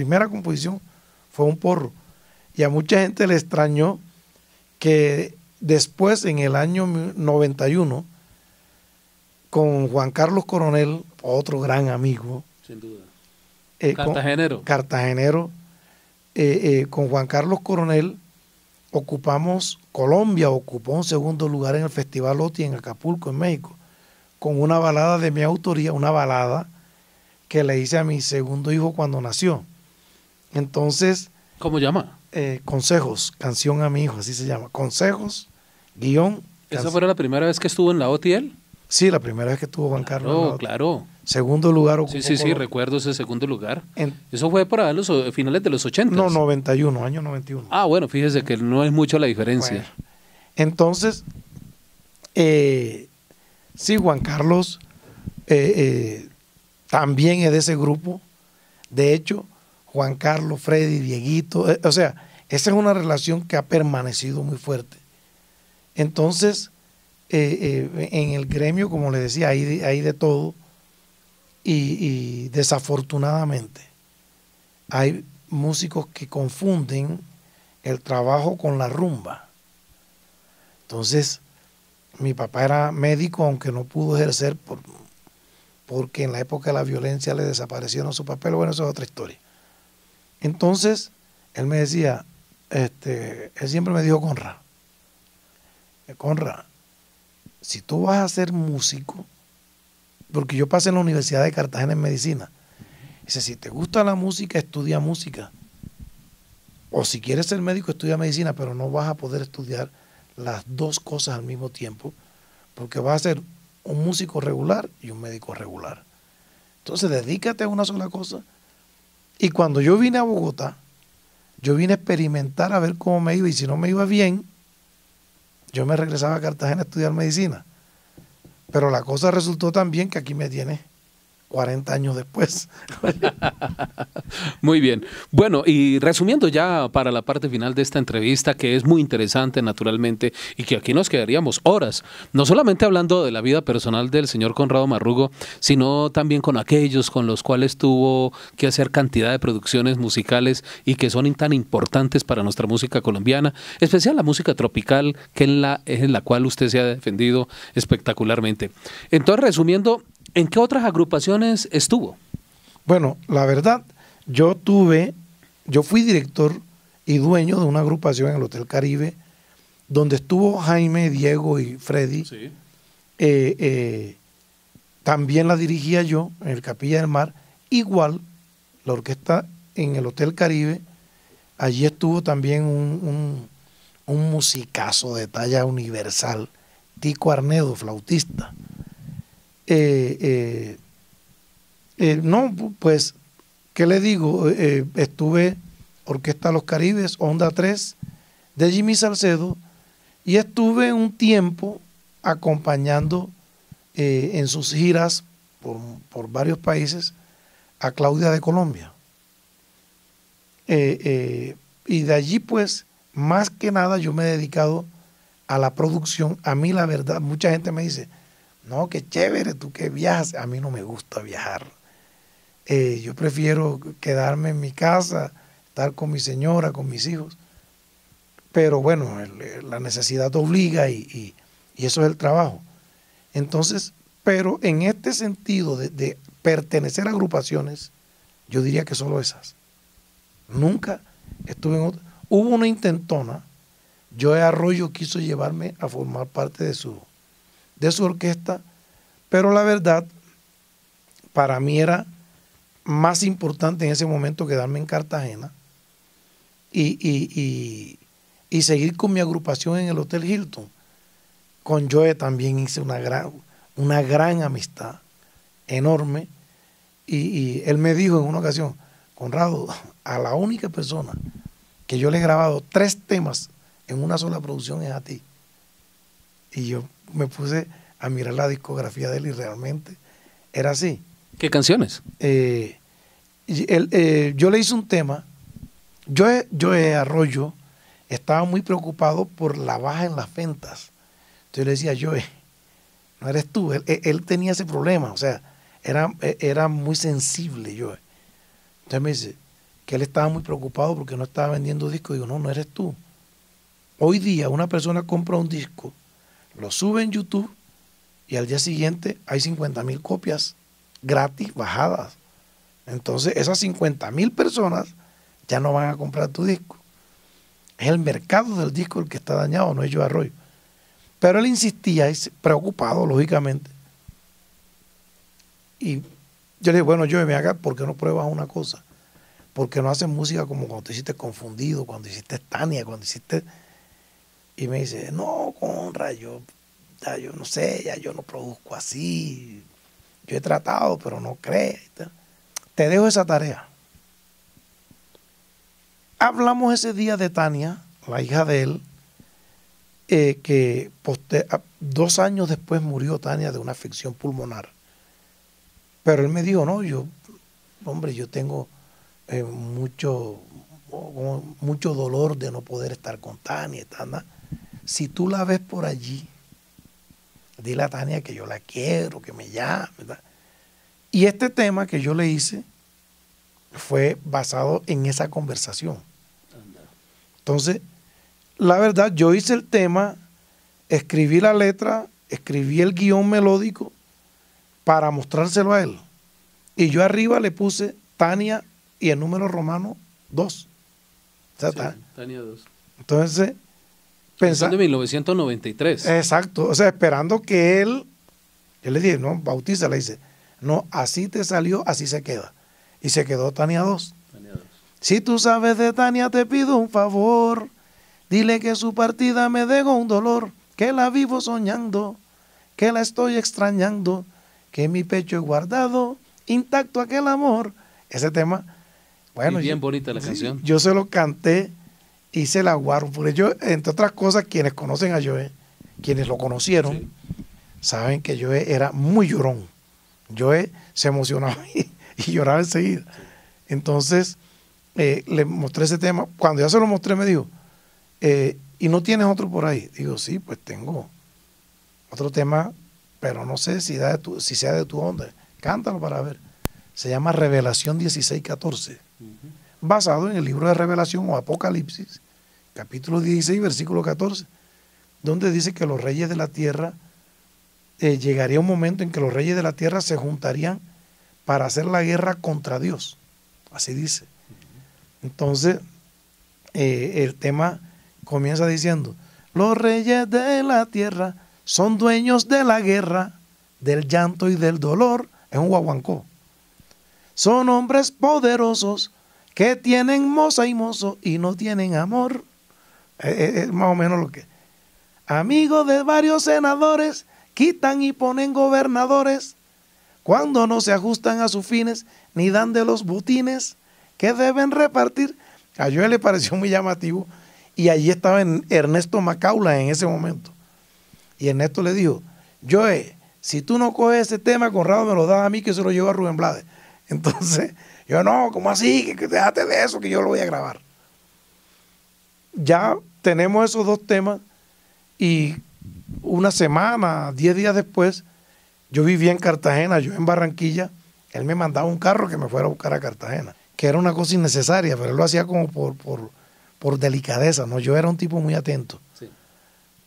primera composición fue un porro. Y a mucha gente le extrañó que después, en el año 91, con Juan Carlos Coronel, otro gran amigo. Sin duda. eh, Cartagenero. Con, cartagenero. eh, eh, con Juan Carlos Coronel ocupamos, Colombia ocupó un segundo lugar en el Festival OTI en Acapulco, en México, con una balada de mi autoría, una balada que le hice a mi segundo hijo cuando nació. Entonces, ¿Cómo llama? eh, consejos, canción a mi hijo, así se llama. Consejos, guion. ¿Esa fue la primera vez que estuvo en la OTL? Sí, la primera vez que estuvo Juan Carlos. en Claro, la- claro. Segundo lugar Sí, sí, sí, Colombia. recuerdo ese segundo lugar. En- Eso fue para los finales de los 80. no, 91, año 91. Ah, bueno, fíjese que no es mucho la diferencia. Bueno, entonces, eh, sí, Juan Carlos eh, eh, también es de ese grupo. De hecho, Juan Carlos, Freddy, Dieguito, eh, o sea, esa es una relación que ha permanecido muy fuerte. Entonces, eh, eh, en el gremio, como le decía, hay de, todo y, y desafortunadamente hay músicos que confunden el trabajo con la rumba. Entonces, mi papá era médico, aunque no pudo ejercer por, porque en la época de la violencia le desaparecieron su papel. Bueno, eso es otra historia. Entonces, él me decía, este, él siempre me dijo, Conra, Conra, si tú vas a ser músico, porque yo pasé en la Universidad de Cartagena en medicina, dice, si te gusta la música, estudia música. O si quieres ser médico, estudia medicina, pero no vas a poder estudiar las dos cosas al mismo tiempo, porque vas a ser un músico regular y un médico regular. Entonces, dedícate a una sola cosa. Y cuando yo vine a Bogotá, yo vine a experimentar a ver cómo me iba, y si no me iba bien, yo me regresaba a Cartagena a estudiar medicina. Pero la cosa resultó tan bien que aquí me tiene 40 años después. Muy bien. Bueno, y resumiendo ya para la parte final de esta entrevista, que es muy interesante naturalmente, y que aquí nos quedaríamos horas, no solamente hablando de la vida personal del señor Conrado Marrugo, sino también con aquellos con los cuales tuvo que hacer cantidad de producciones musicales y que son tan importantes para nuestra música colombiana, especial la música tropical, que en la, en la cual usted se ha defendido espectacularmente. Entonces, resumiendo, ¿en qué otras agrupaciones estuvo? Bueno, la verdad, yo tuve, yo fui director y dueño de una agrupación en el Hotel Caribe, donde estuvo Jaime, Diego y Freddy. Sí. Eh, eh, también la dirigía yo en el Capilla del Mar. Igual, la orquesta en el Hotel Caribe, allí estuvo también un, un, un musicazo de talla universal, Tico Arnedo, flautista. Eh, eh, eh, no, pues, ¿qué le digo? Estuve Orquesta Los Caribes, Onda 3, de Jimmy Salcedo, y estuve un tiempo acompañando en sus giras por, por, varios países a Claudia de Colombia. Y de allí, pues, más que nada yo me he dedicado a la producción. A mí, la verdad, mucha gente me dice, no, qué chévere, tú que viajas. A mí no me gusta viajar. Eh, yo prefiero quedarme en mi casa, estar con mi señora, con mis hijos. Pero bueno, la necesidad obliga y, y, y, eso es el trabajo. Entonces, pero en este sentido de, de, pertenecer a agrupaciones, yo diría que solo esas. Nunca estuve en otra. Hubo una intentona, Joe Arroyo quiso llevarme a formar parte de su, de su orquesta, pero la verdad, para mí era más importante en ese momento quedarme en Cartagena y, y, y, y, seguir con mi agrupación en el Hotel Hilton. Con Joe también hice una gran, una gran amistad, enorme, y, él me dijo en una ocasión, Conrado, a la única persona que yo le he grabado tres temas en una sola producción es a ti. Y yo me puse a mirar la discografía de él y realmente era así. ¿Qué canciones? Eh, él, eh, yo le hice un tema. Yo, yo Arroyo estaba muy preocupado por la baja en las ventas. Entonces le decía, yo no eres tú. Él, él, tenía ese problema, o sea, era, era muy sensible yo. Entonces me dice, que él estaba muy preocupado porque no estaba vendiendo discos. Digo, no, no eres tú. Hoy día una persona compra un disco, lo sube en YouTube y al día siguiente hay 50 mil copias gratis bajadas. Entonces esas 50 mil personas ya no van a comprar tu disco. Es el mercado del disco el que está dañado, no es yo Arroyo. Pero él insistía, preocupado, lógicamente. Y yo le dije, bueno, yo me haga, ¿por qué no pruebas una cosa? porque no haces música como cuando te hiciste confundido, cuando hiciste Tania, cuando hiciste... Y me dice, no, Conra, yo, yo no sé, ya yo no produzco así. Yo he tratado, pero no creo. Te dejo esa tarea. Hablamos ese día de Tania, la hija de él, eh, que dos años después murió Tania de una afección pulmonar. Pero él me dijo, no, yo, hombre, yo tengo eh, mucho, mucho dolor de no poder estar con Tania. Tania. Si tú la ves por allí, dile a Tania que yo la quiero, que me llame. Y este tema que yo le hice fue basado en esa conversación. Entonces, la verdad, yo hice el tema, escribí la letra, escribí el guion melódico para mostrárselo a él. Y yo arriba le puse Tania y el número romano 2. Tania 2. Entonces, pensando en 1993. Exacto, o sea, esperando que él, yo le dije, no, bautiza, le dice, no, así te salió, así se queda. Y se quedó Tania 2. Tania 2. Si tú sabes de Tania, te pido un favor. Dile que su partida me dejó un dolor, que la vivo soñando, que la estoy extrañando, que mi pecho he guardado intacto aquel amor. Ese tema bueno, bien bonita la canción. Yo se lo canté y se la guardo. Porque yo, entre otras cosas, quienes conocen a Joe, quienes lo conocieron, saben que Joe era muy llorón. Joe se emocionaba y, lloraba enseguida. Entonces, eh, le mostré ese tema. Cuando ya se lo mostré, me dijo, eh, ¿y no tienes otro por ahí? Digo, sí, pues tengo otro tema, pero no sé si, da tu, si sea de tu onda. Cántalo para ver. Se llama Revelación 1614 basado en el libro de Revelación o Apocalipsis, capítulo 16, versículo 14, donde dice que los reyes de la tierra, eh, llegaría un momento en que los reyes de la tierra se juntarían para hacer la guerra contra Dios. Así dice. Entonces, eh, el tema comienza diciendo, los reyes de la tierra son dueños de la guerra, del llanto y del dolor. Es un guaguancó. Son hombres poderosos que tienen moza y mozo y no tienen amor. Eh, eh, es, más o menos lo que. Amigos de varios senadores, quitan y ponen gobernadores cuando no se ajustan a sus fines ni dan de los botines que deben repartir. A Joel le pareció muy llamativo y allí estaba Ernesto Macaula en ese momento. Y Ernesto le dijo, Joe, si tú no coges ese tema, Conrado me lo da a mí que se lo llevo a Rubén Blades. Entonces, yo no, ¿cómo así? Que, déjate de eso, que yo lo voy a grabar. Ya tenemos esos dos temas y una semana, diez días después, yo vivía en Cartagena, yo en Barranquilla, él me mandaba un carro que me fuera a buscar a Cartagena, que era una cosa innecesaria, pero él lo hacía como por, por, delicadeza, ¿no? Yo era un tipo muy atento.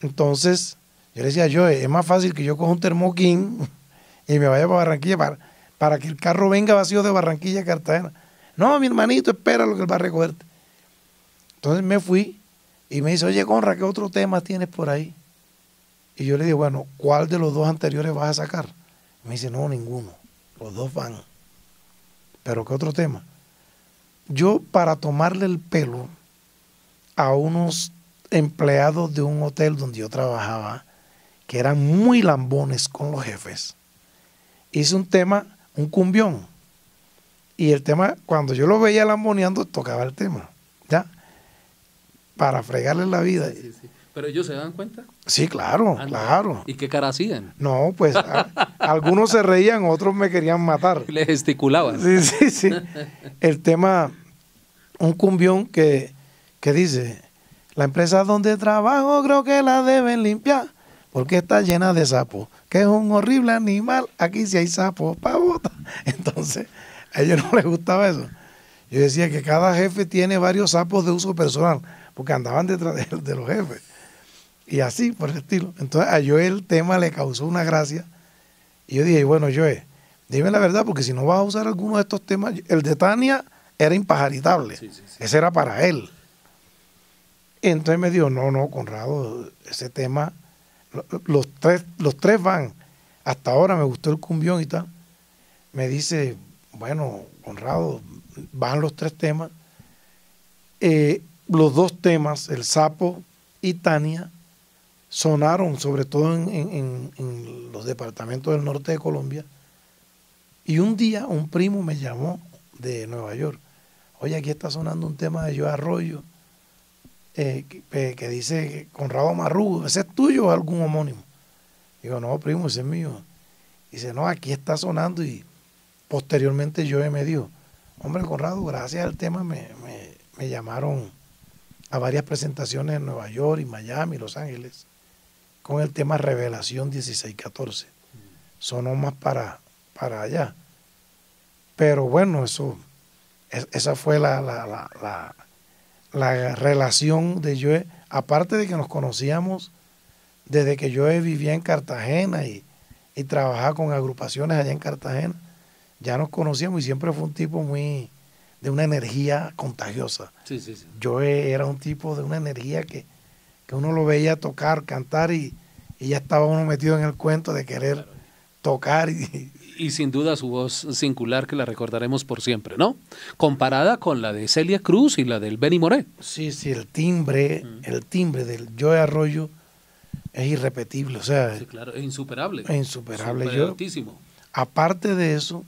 Entonces, yo le decía, yo, es más fácil que yo coja un termoquín y me vaya para Barranquilla para para que el carro venga vacío de Barranquilla a Cartagena. No, mi hermanito, espera lo que él va a recogerte. Entonces me fui y me dice, oye, Conra, ¿qué otro tema tienes por ahí? Y yo le digo, bueno, ¿cuál de los dos anteriores vas a sacar? me dice, no, ninguno. Los dos van. Pero ¿qué otro tema? Yo, para tomarle el pelo a unos empleados de un hotel donde yo trabajaba, que eran muy lambones con los jefes, hice un tema un cumbión. Y el tema, cuando yo lo veía lamboneando, tocaba el tema, ¿ya? Para fregarle la vida. ¿Pero ellos se dan cuenta? Sí, claro, ah, claro. ¿Y qué cara hacían? No, pues algunos se reían, otros me querían matar. Le gesticulaban. Sí, sí, sí. El tema, un cumbión que, que dice, la empresa donde trabajo creo que la deben limpiar porque está llena de sapos, que es un horrible animal, aquí si hay sapos, pavota. Entonces, a ellos no les gustaba eso. Yo decía que cada jefe tiene varios sapos de uso personal, porque andaban detrás de, de los jefes. Y así, por el estilo. Entonces a Joe el tema le causó una gracia. Y yo dije, bueno, Joe, dime la verdad, porque si no vas a usar alguno de estos temas, el de Tania era impajaritable. Ese era para él. Entonces me dijo, no, no, Conrado, ese tema, los tres, los tres van. Hasta ahora me gustó el cumbión y tal. Me dice, bueno, Conrado, van los tres temas. Eh, los dos temas, el sapo y Tania, sonaron sobre todo en, los departamentos del norte de Colombia. Y un día un primo me llamó de Nueva York. Oye, aquí está sonando un tema de Yo Arroyo eh, que, dice Conrado Marrugo. ¿Ese es tuyo o algún homónimo? Digo, no, primo, ese es mío. Dice, no, aquí está sonando y posteriormente yo me dijo, hombre, Conrado, gracias al tema me, me llamaron a varias presentaciones en Nueva York y Miami, Los Ángeles con el tema Revelación 16-14. Sonó más para, para allá. Pero bueno, eso, esa fue la, la, la, relación de Joe. Aparte de que nos conocíamos desde que Joe vivía en Cartagena y, y trabajaba con agrupaciones allá en Cartagena, ya nos conocíamos y siempre fue un tipo muy de una energía contagiosa. Sí, sí, sí. Joe era un tipo de una energía que, que uno lo veía tocar, cantar y, ya estaba uno metido en el cuento de querer tocar. Y, y sin duda su voz singular que la recordaremos por siempre, ¿no? Comparada con la de Celia Cruz y la del Benny Moré. Sí, sí, el timbre, el timbre del Joe Arroyo es irrepetible, o sea... Sí, claro, es insuperable. Es insuperable. Yo, aparte de eso,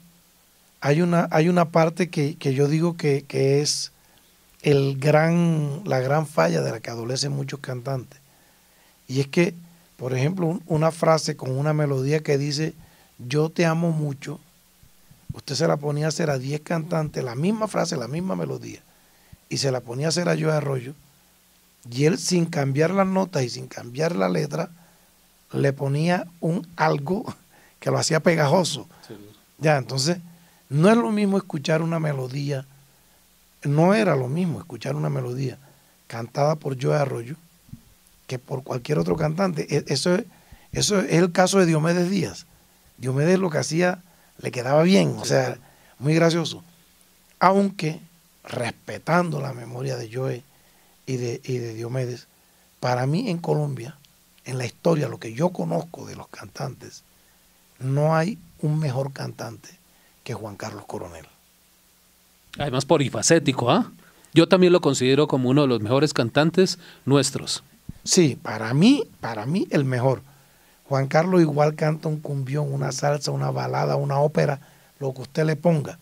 hay una, hay una parte que, que yo digo que, que es el gran, la gran falla de la que adolecen muchos cantantes. Y es que, por ejemplo, una frase con una melodía que dice, yo te amo mucho, usted se la ponía a hacer a 10 cantantes, la misma frase, la misma melodía, y se la ponía a hacer a Joe Arroyo, y él sin cambiar las notas y sin cambiar la letra, le ponía un algo que lo hacía pegajoso. Ya, entonces, no es lo mismo escuchar una melodía no era lo mismo escuchar una melodía cantada por Joe Arroyo que por cualquier otro cantante. E, eso es, eso es el caso de Diomedes Díaz. Diomedes lo que hacía le quedaba bien, o sea, muy gracioso. Aunque respetando la memoria de Joe y de, y de Diomedes, para mí en Colombia, en la historia, lo que yo conozco de los cantantes, no hay un mejor cantante que Juan Carlos Coronel. Además polifacético, ¿ah? Yo también lo considero como uno de los mejores cantantes nuestros. Sí, para mí, para mí el mejor. Juan Carlos igual canta un cumbión, una salsa, una balada, una ópera, lo que usted le ponga.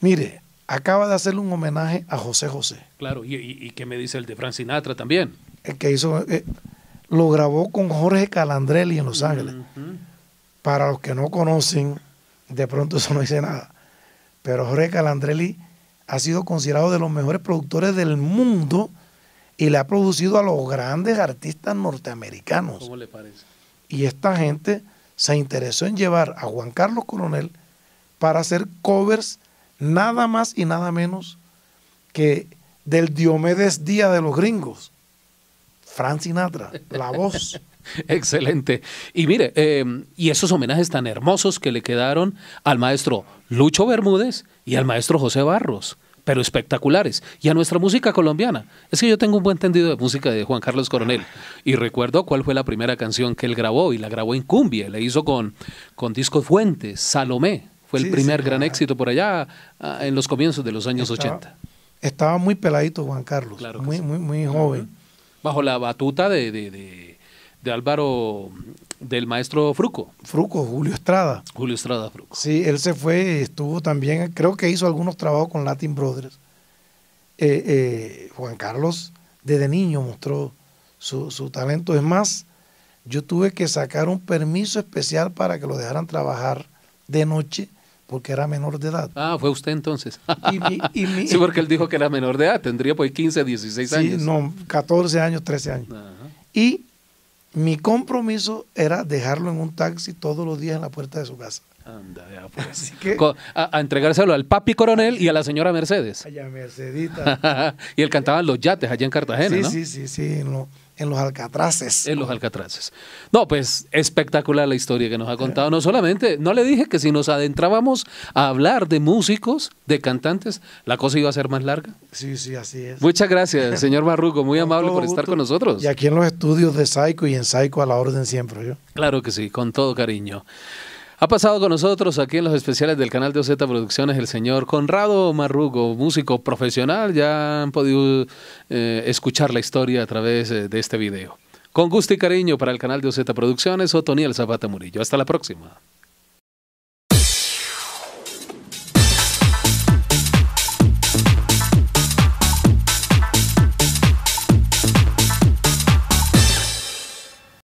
Mire, acaba de hacerle un homenaje a José José. Claro, y, qué me dice el de Frank Sinatra también. El que hizo, eh, lo grabó con Jorge Calandrelli en Los Ángeles. Para los que no conocen, de pronto eso no dice nada pero Jorge Calandrelli ha sido considerado de los mejores productores del mundo y le ha producido a los grandes artistas norteamericanos. ¿Cómo le parece? Y esta gente se interesó en llevar a Juan Carlos Coronel para hacer covers nada más y nada menos que del Diomedes Díaz de los gringos. Frank Sinatra, la voz. Excelente. Y mire, em, y esos homenajes tan hermosos que le quedaron al maestro Lucho Bermúdez y al maestro José Barros, pero espectaculares. Y a nuestra música colombiana. Es que yo tengo un buen entendido de música de Juan Carlos Coronel. Y recuerdo cuál fue la primera canción que él grabó y la grabó en cumbia. Le hizo con, con Discos Fuentes, Salomé. Fue el primer gran éxito por allá ah, en los comienzos de los años 80. Estaba muy peladito Juan Carlos, muy, muy, muy joven. Bajo la batuta de de Álvaro, del maestro Fruco. Fruco, Julio Estrada. Julio Estrada Fruco. Sí, él se fue, estuvo también, creo que hizo algunos trabajos con Latin Brothers. Eh, eh, Juan Carlos desde niño mostró su, su, talento. Es más, yo tuve que sacar un permiso especial para que lo dejaran trabajar de noche porque era menor de edad. Ah, fue usted entonces. sí, porque él dijo que era menor de edad, tendría pues 15, 16 años. Sí, no, 14 años, 13 años. Y mi compromiso era dejarlo en un taxi todos los días en la puerta de su casa. Anda, ya, pues. Así que, A, a entregárselo al papi coronel y a la señora Mercedes. allá Mercedita. y él cantaban los yates allá en Cartagena, sí, ¿no? sí, sí, sí, en, lo- en los alcatraces. En los Alcatraces. No, pues espectacular la historia que nos ha contado. No solamente, no le dije que si nos adentrábamos a hablar de músicos, de cantantes, la cosa iba a ser más larga. Sí, sí, así es. Muchas gracias, señor Marruco. Muy amable por estar gusto. con nosotros. Y aquí en los estudios de Psycho y en Psycho a la orden siempre, yo. Claro que sí, con todo cariño. Ha pasado con nosotros aquí en los especiales del canal de OZ Producciones el señor Conrado Marrugo, músico profesional. Ya han podido eh, escuchar la historia a través eh, de este video. Con gusto y cariño para el canal de OZ Producciones, Otoniel Zapata Murillo. Hasta la próxima.